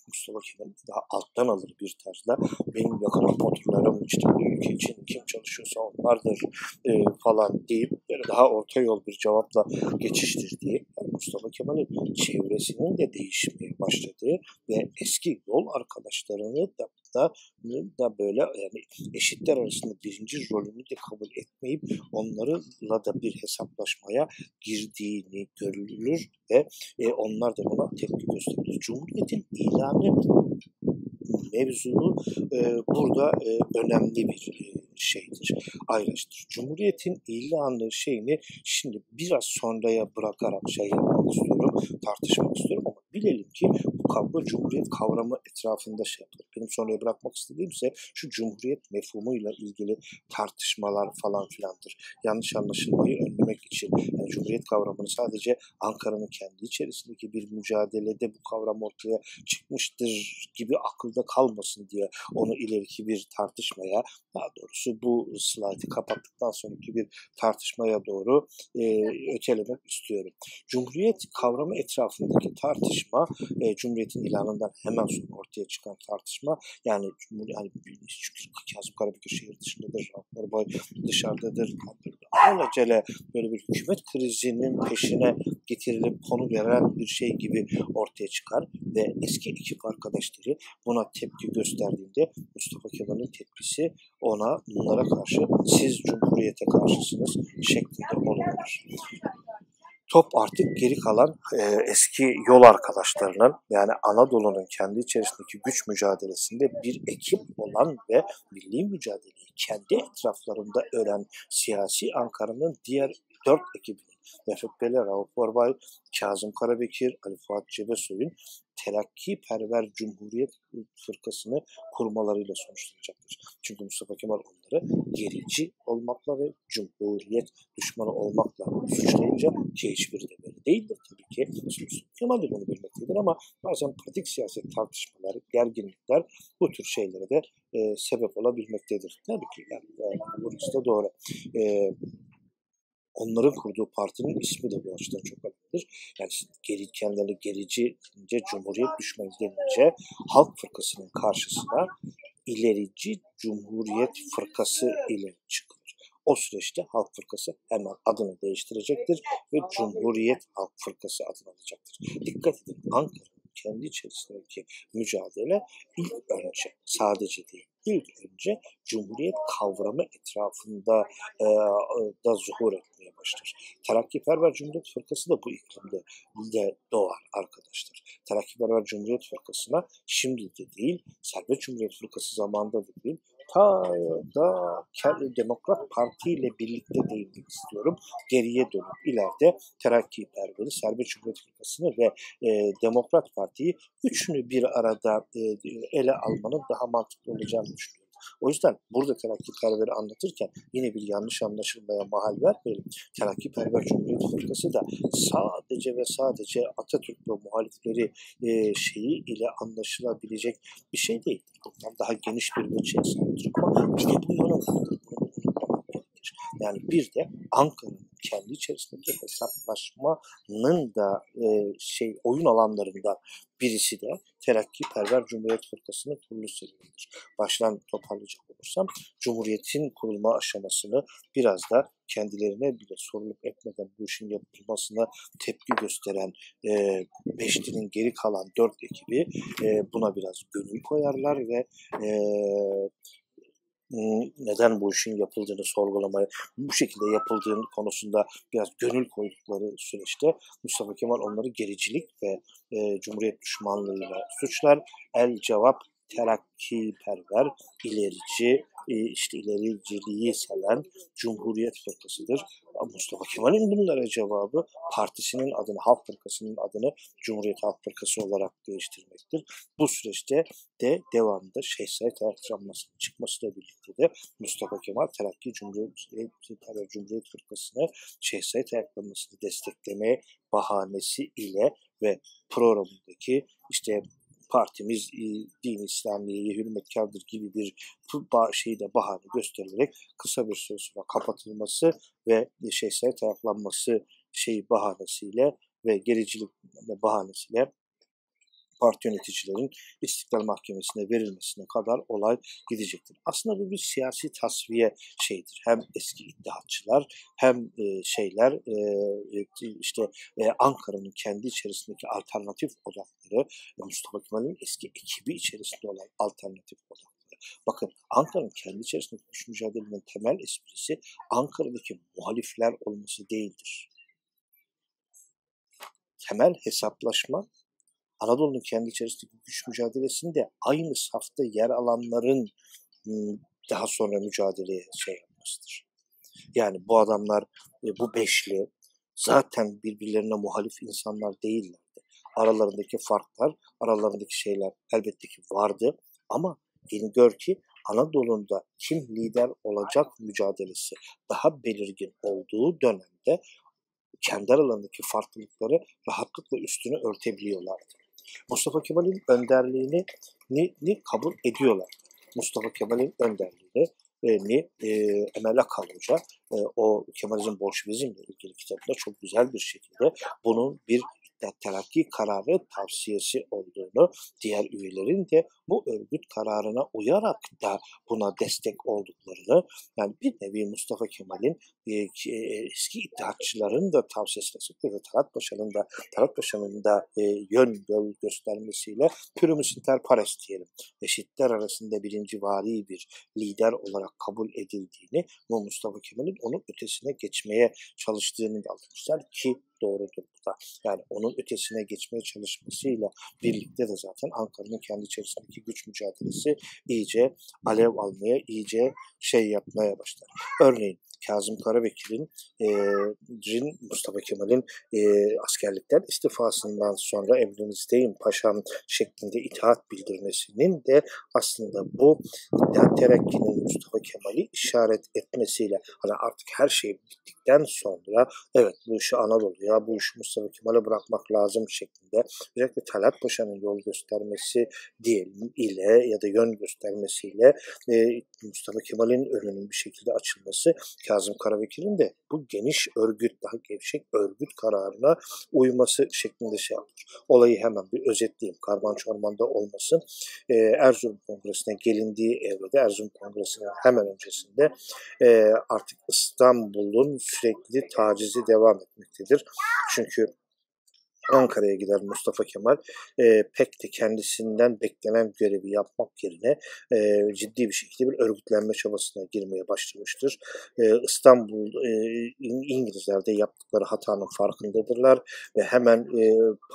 Mustafa Kemal daha alttan alır bir tarzda. Benim yakın apoturlarım işte bu ülke için kim çalışıyorsa onlardır e, falan deyip böyle daha orta yol bir cevapla geçiştirdiği yani Mustafa Kemal'in çevresinin de değişmeye başladığı ve eski yol arkadaşlarını da da, da böyle yani eşitler arasında birinci rolünü de kabul etmeyip onlarla da bir hesaplaşmaya girdiğini görülür ve e, onlar da buna tepki gösterilir. Cumhuriyetin ilanı mevzuu e, burada e, önemli bir e, şeydir, ayraçtır. Cumhuriyetin ilanı şeyini şimdi biraz sonraya bırakarak şey yapmak istiyorum, tartışmak istiyorum ama bilelim ki bu kavga cumhuriyet kavramı etrafında şey yapılır. Benim sonraya bırakmak istediğim ise şu cumhuriyet mefhumuyla ilgili tartışmalar falan filandır. Yanlış anlaşılmayı önlemek için yani cumhuriyet kavramını sadece Ankara'nın kendi içerisindeki bir mücadelede bu kavram ortaya çıkmıştır gibi akılda kalmasın diye onu ileriki bir tartışmaya daha doğrusu bu slaytı kapattıktan sonraki bir tartışmaya doğru e, ötelemek istiyorum. Cumhuriyet kavramı etrafındaki tartışma e, Cumhuriyet'in ilanından hemen sonra ortaya çıkan tartışma yani yani çünkü Kazım Karabekir şehir dışındadır, Rabbarbay dışarıdadır. Alacele böyle bir hükümet krizinin peşine getirilip konu veren bir şey gibi ortaya çıkar ve eski ekip arkadaşları buna tepki gösterdiğinde Mustafa Kemal'in tepkisi ona bunlara karşı siz Cumhuriyet'e karşısınız şeklinde olabilir top artık geri kalan e, eski yol arkadaşlarının yani Anadolu'nun kendi içerisindeki güç mücadelesinde bir ekip olan ve milli mücadeleyi kendi etraflarında ölen siyasi Ankara'nın diğer dört ekibinin Refik Bele, Rauf Orbay, Kazım Karabekir, Ali Fuat Cebesoy'un terakki perver Cumhuriyet Fırkasını kurmalarıyla sonuçlanacaktır. Çünkü Mustafa Kemal onları gerici olmakla ve Cumhuriyet düşmanı olmakla suçlayınca ki hiçbiri de böyle değildir tabii ki. Mustafa Kemal de bunu bilmektedir ama bazen pratik siyaset tartışmaları, gerginlikler bu tür şeylere de e, sebep olabilmektedir. Tabii ki yani, yani burası doğru. E, onların kurduğu partinin ismi de bu açıdan çok önemlidir. Yani geri, kendileri gerici denince, Cumhuriyet düşmanı denince Halk Fırkası'nın karşısına ilerici Cumhuriyet Fırkası ile çıkılır. O süreçte Halk Fırkası hemen adını değiştirecektir ve Cumhuriyet Halk Fırkası adını alacaktır. Dikkat edin Ankara'nın kendi içerisindeki mücadele ilk önce sadece değil ilk önce Cumhuriyet kavramı etrafında e, da zuhur etmeye başlar. Terakkiperver Cumhuriyet Fırkası da bu iklimde de doğar arkadaşlar. Terakkiperver Cumhuriyet Fırkası'na şimdi de değil, Serbest Cumhuriyet Fırkası zamanında da değil, ta da Demokrat Parti ile birlikte değinmek istiyorum. Geriye dönüp ileride Terakkiperver'i, Serbest Cumhuriyet Fırkası'nı ve e, Demokrat Parti'yi üçünü bir arada e, ele almanın daha mantıklı olacağını düşünüyorum. O yüzden burada terakkiperveri anlatırken yine bir yanlış anlaşılmaya mahal vermeyelim. Terakkiperver Cumhuriyet Fırkası da sadece ve sadece Atatürk ve muhalifleri e, şeyi ile anlaşılabilecek bir şey değil. Bundan daha geniş bir ölçüye sahiptir. Ama bir de bu yana vardır. Yani bir de Ankara'nın kendi içerisindeki hesaplaşmanın da e, şey oyun alanlarından birisi de Terakkiperver Cumhuriyet Fırkası'nın kuruluş serüvenidir. Baştan toparlayacak olursam Cumhuriyet'in kurulma aşamasını biraz da kendilerine bile sorulup etmeden bu işin yapılmasına tepki gösteren e, Beşli'nin geri kalan dört ekibi e, buna biraz gönül koyarlar ve e, neden bu işin yapıldığını sorgulamaya, bu şekilde yapıldığını konusunda biraz gönül koydukları süreçte Mustafa Kemal onları gericilik ve e, Cumhuriyet düşmanlığıyla suçlar. El cevap terakki perver, ilerici işte ilericiliği seven Cumhuriyet Fırkası'dır. Mustafa Kemal'in bunlara cevabı partisinin adını, Halk Fırkası'nın adını Cumhuriyet Halk Fırkası olarak değiştirmektir. Bu süreçte de devamında Said Ayaklanması'nın çıkmasıyla birlikte de Mustafa Kemal Terakki Cumhuriyet, Cumhuriyet Fırkası'nı Said Ayaklanması'nı desteklemeye bahanesi ile ve programındaki işte partimiz e, din İslamiye'ye hürmetkardır gibi bir şeyde bahane gösterilerek kısa bir süre sonra kapatılması ve şeysel ayaklanması şey bahanesiyle ve gericilik bahanesiyle parti yöneticilerin İstiklal Mahkemesi'ne verilmesine kadar olay gidecektir. Aslında bu bir siyasi tasfiye şeyidir. Hem eski iddiatçılar hem e, şeyler e, e işte Ankara'nın kendi içerisindeki alternatif odakları Mustafa Kemal'in eski ekibi içerisinde olan alternatif odakları. Bakın Ankara'nın kendi içerisindeki güç mücadelenin temel esprisi Ankara'daki muhalifler olması değildir. Temel hesaplaşma Anadolu'nun kendi içerisindeki güç mücadelesinde aynı safta yer alanların daha sonra mücadeleye şey yapmasıdır. Yani bu adamlar, bu beşli zaten birbirlerine muhalif insanlar değillerdi. Aralarındaki farklar, aralarındaki şeyler elbette ki vardı ama gelin gör ki Anadolu'da kim lider olacak mücadelesi daha belirgin olduğu dönemde kendi aralarındaki farklılıkları rahatlıkla üstünü örtebiliyorlardı. Mustafa Kemal'in önderliğini ni, ni kabul ediyorlar. Mustafa Kemal'in önderliğini e, ni e, Emel Akal Hoca e, o Kemalizm Bolşevizmle ilgili kitabında çok güzel bir şekilde bunun bir terakki kararı tavsiyesi olduğunu, diğer üyelerin de bu örgüt kararına uyarak da buna destek olduklarını, yani bir nevi Mustafa Kemal'in e, e, eski iddiatçıların da tavsiyesine sıklıkla Talat Paşa'nın da Talat Paşa'nın da e, yön yol göstermesiyle pürümüs inter pares diyelim. Eşitler arasında birinci vari bir lider olarak kabul edildiğini ve Mustafa Kemal'in onun ötesine geçmeye çalıştığını da ki doğrudur bu da. Yani onun ötesine geçmeye çalışmasıyla birlikte de zaten Ankara'nın kendi içerisindeki güç mücadelesi iyice alev almaya, iyice şey yapmaya başlar. Örneğin Kazım Karabekir'in e, Mustafa Kemal'in e, askerlikten istifasından sonra emrinizdeyim paşam şeklinde itaat bildirmesinin de aslında bu Terakki'nin Mustafa Kemal'i işaret etmesiyle hani artık her şey bittikten sonra evet bu işi Anadolu'ya bu işi Mustafa Kemal'e bırakmak lazım şeklinde özellikle Talat Paşa'nın yol göstermesi diyelim ile ya da yön göstermesiyle e, Mustafa Kemal'in önünün bir şekilde açılması Kazım Karabekir'in de bu geniş örgüt, daha gevşek örgüt kararına uyması şeklinde şey yapmış. Olayı hemen bir özetleyeyim. Karman çormanda olmasın. Ee, Erzurum Kongresi'ne gelindiği evrede, Erzurum Kongresi'nin hemen öncesinde e, artık İstanbul'un sürekli tacizi devam etmektedir. Çünkü Ankara'ya gider Mustafa Kemal e, pek de kendisinden beklenen görevi yapmak yerine e, ciddi bir şekilde bir örgütlenme çabasına girmeye başlamıştır. E, İstanbul e, İngilizler de yaptıkları hatanın farkındadırlar ve hemen e,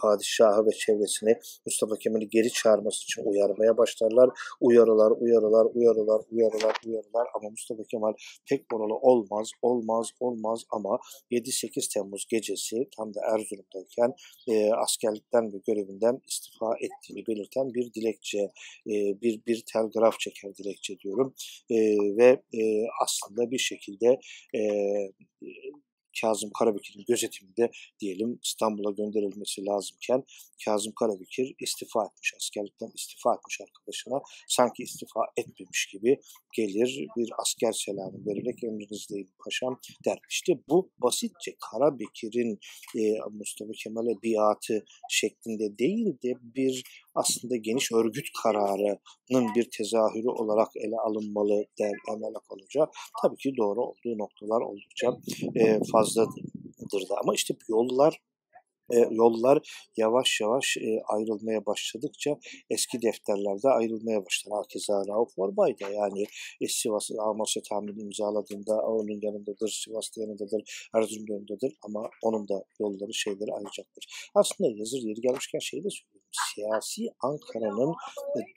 padişahı ve çevresini Mustafa Kemal'i geri çağırması için uyarmaya başlarlar. Uyarılar, uyarılar, uyarılar, uyarılar, uyarılar ama Mustafa Kemal pek oralı olmaz, olmaz, olmaz ama 7-8 Temmuz gecesi tam da Erzurum'dayken e, askerlikten ve görevinden istifa ettiğini belirten bir dilekçe, e, bir bir telgraf çeker dilekçe diyorum. E, ve e, aslında bir şekilde e, Kazım Karabekir'in gözetiminde diyelim İstanbul'a gönderilmesi lazımken Kazım Karabekir istifa etmiş, askerlikten istifa etmiş arkadaşına. Sanki istifa etmemiş gibi gelir bir asker selamı vererek emrinizdeyim paşam der. İşte bu basitçe Karabekir'in e, Mustafa Kemal'e biatı şeklinde değil de bir aslında geniş örgüt kararının bir tezahürü olarak ele alınmalı der Emel Akalıca. Tabii ki doğru olduğu noktalar oldukça e, fazladır da ama işte yollar e, yollar yavaş yavaş e, ayrılmaya başladıkça eski defterlerde ayrılmaya başlar. Hakeza Rauf Orbay da yani e, Sivas Amasya tahmin imzaladığında onun yanındadır, Sivas'ta yanındadır, Erzurum'da yanındadır ama onun da yolları şeyleri ayrılacaktır. Aslında yazır yeri gelmişken şeyi de söyleyeyim siyasi Ankara'nın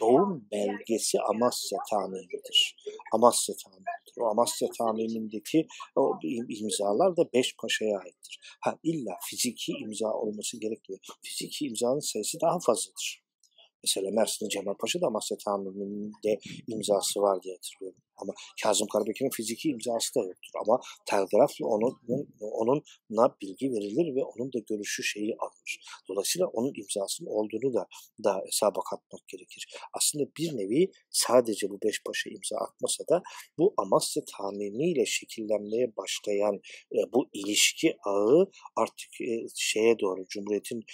doğum belgesi Amasya Tamimi'dir. Amasya Tamimi'dir. O Amasya Tamimi'ndeki o imzalar da Beş Paşa'ya aittir. Ha illa fiziki imza olması gerekiyor. Fiziki imzanın sayısı daha fazladır. Mesela Mersin'in Cemal Paşa da Amasya Tamirinin imzası var diye hatırlıyorum. Ama Kazım Karabekir'in fiziki imzası da yoktur. Ama telgrafla onun, onunla bilgi verilir ve onun da görüşü şeyi alınır. Dolayısıyla onun imzasının olduğunu da, da hesaba katmak gerekir. Aslında bir nevi sadece bu beş başa imza atmasa da bu Amasya tamimiyle şekillenmeye başlayan e, bu ilişki ağı artık e, şeye doğru Cumhuriyet'in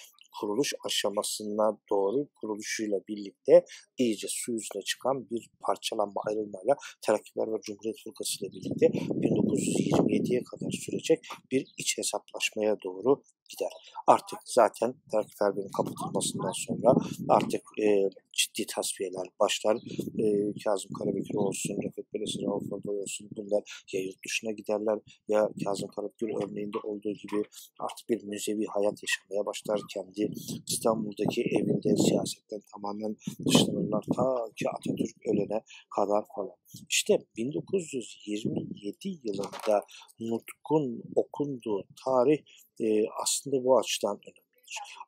kuruluş aşamasına doğru kuruluşuyla birlikte iyice su yüzüne çıkan bir parçalanma ayrılmayla Terakkiler ve Cumhuriyet Fırkası ile birlikte 1927'ye kadar sürecek bir iç hesaplaşmaya doğru gider. Artık zaten Terakkiperver'in kapatılmasından sonra artık e, ciddi tasfiyeler başlar. E, Kazım Karabekir olsun, Refet Belesi, Rauf Ordoy olsun bunlar ya yurt dışına giderler ya Kazım Karabekir örneğinde olduğu gibi artık bir müzevi hayat yaşamaya başlar. Kendi İstanbul'daki evinde siyasetten tamamen dışlanırlar ta ki Atatürk ölene kadar falan. İşte 1927 yılında Nutk'un okunduğu tarih e, aslında bu açıdan önemlidir.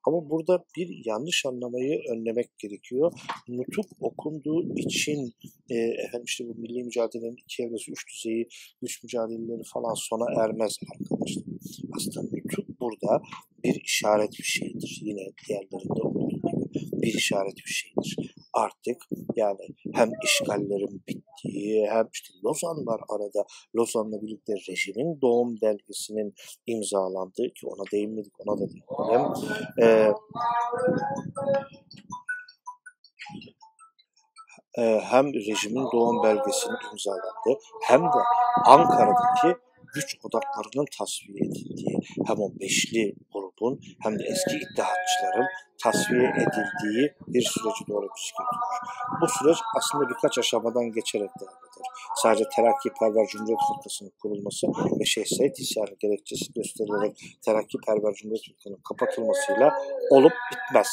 Ama burada bir yanlış anlamayı önlemek gerekiyor. Nutuk okunduğu için e, efendim işte bu milli mücadelenin iki evresi, üç düzeyi, güç mücadeleleri falan sona ermez arkadaşlar. Aslında nutuk burada bir işaret bir şeydir. Yine diğerlerinde olduğu gibi bir işaret bir şeydir. Artık yani hem işgallerin bittiği hem işte Lozan var arada. Lozan'la birlikte rejimin doğum belgesinin imzalandığı ki ona değinmedik ona da değinelim. Ee, hem rejimin doğum belgesinin imzalandığı hem de Ankara'daki güç odaklarının tasfiye edildiği hem o beşli grubun hem de eski iddiatçıların tasfiye edildiği bir süreci doğru bir götürür. Bu süreç aslında birkaç aşamadan geçerek devam eder. Sadece Terakkiperver Cumhuriyet Fırkası'nın kurulması ve Şeyh Said isyanı gerekçesi gösterilerek Terakkiperver Cumhuriyet Fırkası'nın kapatılmasıyla olup bitmez.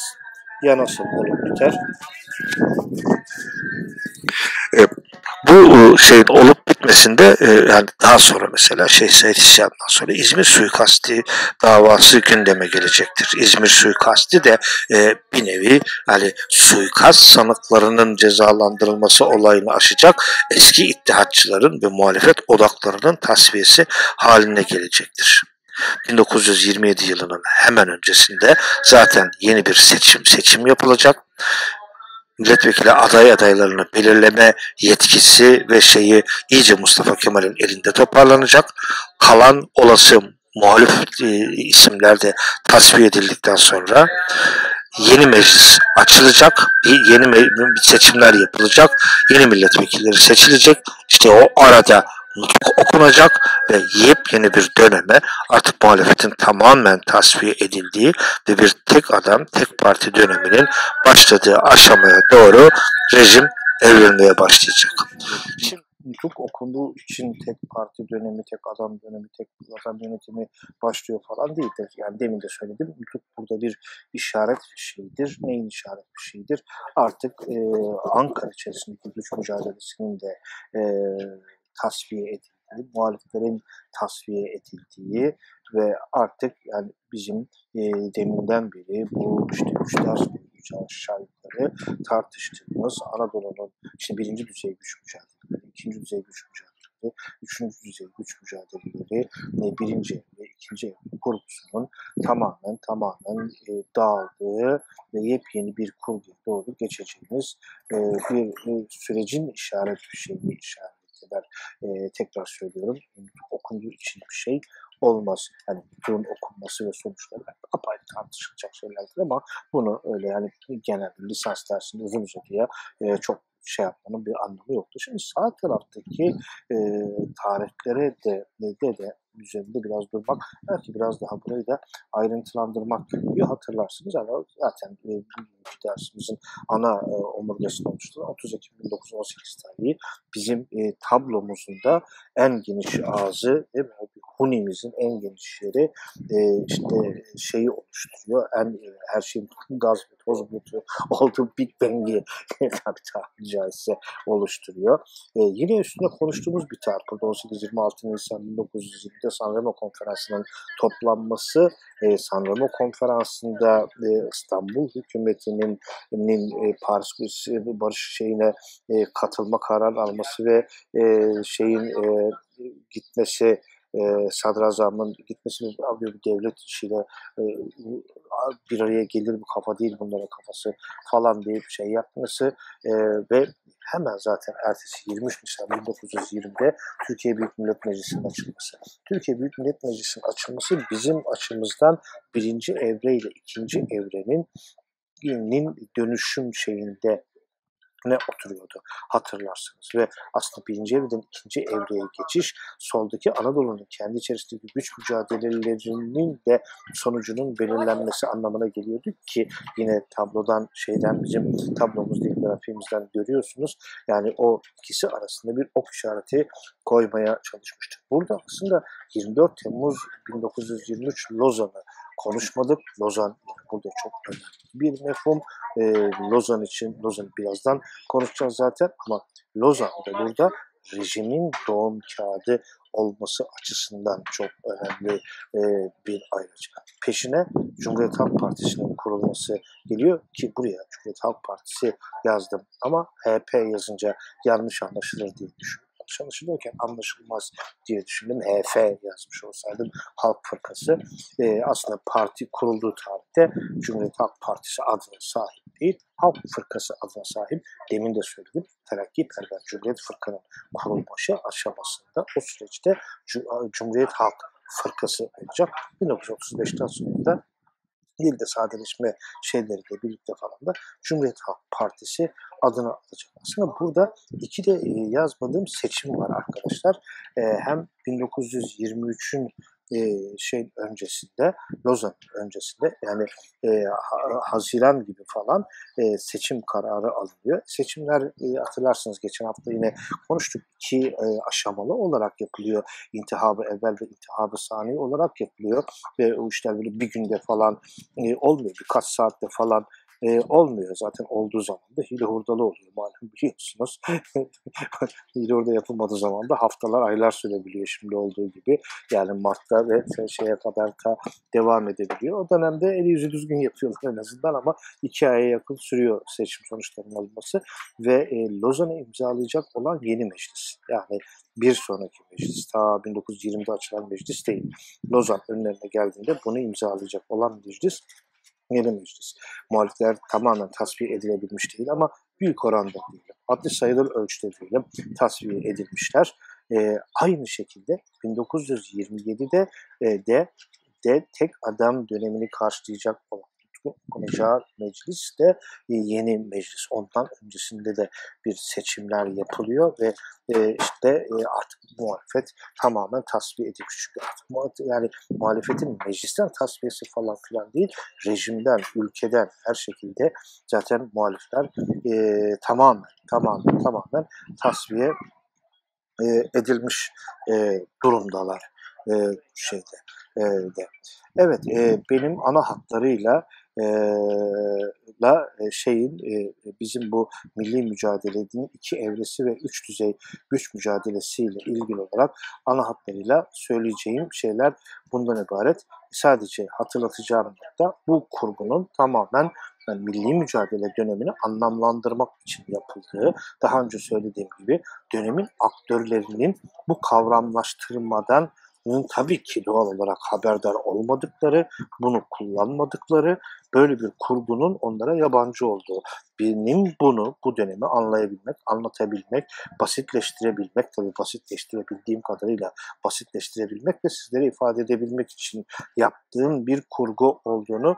Ya nasıl olup biter? E, bu şeyin olup bitmesinde e, yani daha sonra mesela şey Said İsyan'dan sonra İzmir suikasti davası gündeme gelecektir. İzmir suikasti de e, bir nevi yani suikast sanıklarının cezalandırılması olayını aşacak eski iddiatçıların ve muhalefet odaklarının tasfiyesi haline gelecektir. 1927 yılının hemen öncesinde zaten yeni bir seçim seçim yapılacak milletvekili aday adaylarını belirleme yetkisi ve şeyi iyice Mustafa Kemal'in elinde toparlanacak. Kalan olası muhalif e, isimler de tasfiye edildikten sonra yeni meclis açılacak, yeni seçimler yapılacak, yeni milletvekilleri seçilecek. İşte o arada okunacak ve yepyeni bir döneme artık muhalefetin tamamen tasfiye edildiği ve bir tek adam, tek parti döneminin başladığı aşamaya doğru rejim evrilmeye başlayacak. Şimdi nutuk okunduğu için tek parti dönemi, tek adam dönemi, tek adam yönetimi başlıyor falan değildir. Yani demin de söyledim. Nutuk burada bir işaret bir şeydir. Neyin işaret bir şeydir? Artık e, Ankara içerisindeki güç mücadelesinin de e, tasfiye edildiği, muhaliflerin tasfiye edildiği ve artık yani bizim e, deminden beri bu işte üç ders boyunca aşağı yukarı tartıştığımız Anadolu'nun işte birinci düzey güç mücadeleleri, ikinci düzey güç mücadeleleri, üçüncü düzey güç mücadeleleri, e, birinci ve ikinci evre kurgusunun tamamen tamamen e, dağıldığı ve yepyeni bir kurguya doğru geçeceğimiz e, bir e, sürecin işaret bir şeyini işaret kadar e, tekrar söylüyorum. Okunduğu için bir şey olmaz. Yani bütün okunması ve sonuçları apayrı tartışılacak şeylerdir ama bunu öyle yani genel lisans dersinde uzun uzadıya e, çok şey yapmanın bir anlamı yoktu. Şimdi sağ taraftaki e, tarihlere de, de de üzerinde biraz durmak, belki biraz daha burayı da ayrıntılandırmak gerekiyor. Hatırlarsınız ama zaten e, dersimizin ana e, omurgasını oluşturan 30 Ekim 1918 tarihi bizim e, tablomuzun da en geniş ağzı mi? Huni'mizin en geniş yeri e, işte şeyi oluşturuyor. En e, her şeyin gaz bulutu olduğu Big Bang'i tabiri caizse oluşturuyor. E, yine üstünde konuştuğumuz bir tarih. Burada 18-26 Nisan 1920'de Sanremo Konferansı'nın toplanması e, Sanremo Konferansı'nda e, İstanbul hükümetinin e, Paris Barış şeyine e, katılma kararı alması ve e, şeyin e, gitmesi e, sadrazamın gitmesi bir devlet işiyle e, bir araya gelir bu kafa değil bunların kafası falan deyip şey yapması e, ve hemen zaten ertesi 23 Nisan 1920'de Türkiye Büyük Millet Meclisi'nin açılması. Türkiye Büyük Millet Meclisi'nin açılması bizim açımızdan birinci evre ile ikinci evrenin dönüşüm şeyinde ne oturuyordu hatırlarsınız. Ve aslında birinci evreden ikinci evreye geçiş soldaki Anadolu'nun kendi içerisindeki güç mücadelelerinin de sonucunun belirlenmesi anlamına geliyordu ki yine tablodan şeyden bizim tablomuz değil grafimizden görüyorsunuz. Yani o ikisi arasında bir ok işareti koymaya çalışmıştı. Burada aslında 24 Temmuz 1923 Lozan'ı konuşmadık. Lozan burada çok önemli bir mefhum. E, Lozan için, Lozan birazdan konuşacağız zaten ama Lozan da burada rejimin doğum kağıdı olması açısından çok önemli e, bir ayrıca. Peşine Cumhuriyet Halk Partisi'nin kurulması geliyor ki buraya Cumhuriyet Halk Partisi yazdım ama HP yazınca yanlış anlaşılır diye düşünüyorum çalışılırken anlaşılmaz diye düşündüm. HF yazmış olsaydım Halk Fırkası. E, aslında parti kurulduğu tarihte Cumhuriyet Halk Partisi adına sahip değil, Halk Fırkası adına sahip. Demin de söyledim. Terakki Perver Cumhuriyet Fırkanın kurulbaşı aşamasında o süreçte Cumhuriyet Halk Fırkası olacak. 1935'ten sonra da ilde sadeleşme şeyleriyle birlikte falan da Cumhuriyet Halk Partisi adını alacak. Aslında burada iki de e, yazmadığım seçim var arkadaşlar. E, hem 1923'ün e, şey öncesinde, Lozan öncesinde yani e, Haziran gibi falan e, seçim kararı alınıyor. Seçimler e, hatırlarsınız geçen hafta yine konuştuk ki e, aşamalı olarak yapılıyor. İntihabı evvel ve intihabı saniye olarak yapılıyor ve o işler böyle bir günde falan e, olmuyor. Birkaç saatte falan e, olmuyor. Zaten olduğu zaman da hile hurdalı oluyor malum biliyorsunuz. hile hurda yapılmadığı zaman da haftalar aylar sürebiliyor şimdi olduğu gibi. Yani Mart'ta ve şeye kadar da devam edebiliyor. O dönemde eli yüzü düzgün yapıyorlar en azından ama iki aya yakın sürüyor seçim sonuçlarının alınması ve e, Lozan'ı imzalayacak olan yeni meclis. Yani bir sonraki meclis, ta 1920'de açılan meclis değil. Lozan önlerine geldiğinde bunu imzalayacak olan meclis yeni meclis. Muhalifler tamamen tasfiye edilebilmiş değil ama büyük oranda değil. Adli sayılır ölçüde diyelim tasfiye edilmişler. E, aynı şekilde 1927'de e, de de tek adam dönemini karşılayacak olan okunacağı meclis de e, yeni meclis. Ondan öncesinde de bir seçimler yapılıyor ve e, işte e, artık muhalefet tamamen tasfiye edilmiş. Çünkü artık yani muhalefetin meclisten tasfiyesi falan filan değil, rejimden, ülkeden her şekilde zaten muhalifler e, tamamen, tamamen, tamamen tasfiye edilmiş durumdalar şeyde. De. Evet, benim ana hatlarıyla la şeyin bizim bu milli mücadelenin iki evresi ve üç düzey güç mücadelesiyle ilgili olarak ana hatlarıyla söyleyeceğim şeyler bundan ibaret. Sadece hatırlatacağım nokta bu kurgunun tamamen yani milli mücadele dönemini anlamlandırmak için yapıldığı, daha önce söylediğim gibi dönemin aktörlerinin bu kavramlaştırmadan tabii ki doğal olarak haberdar olmadıkları, bunu kullanmadıkları, böyle bir kurgunun onlara yabancı olduğu. Benim bunu, bu dönemi anlayabilmek, anlatabilmek, basitleştirebilmek, tabii basitleştirebildiğim kadarıyla basitleştirebilmek ve sizlere ifade edebilmek için yaptığım bir kurgu olduğunu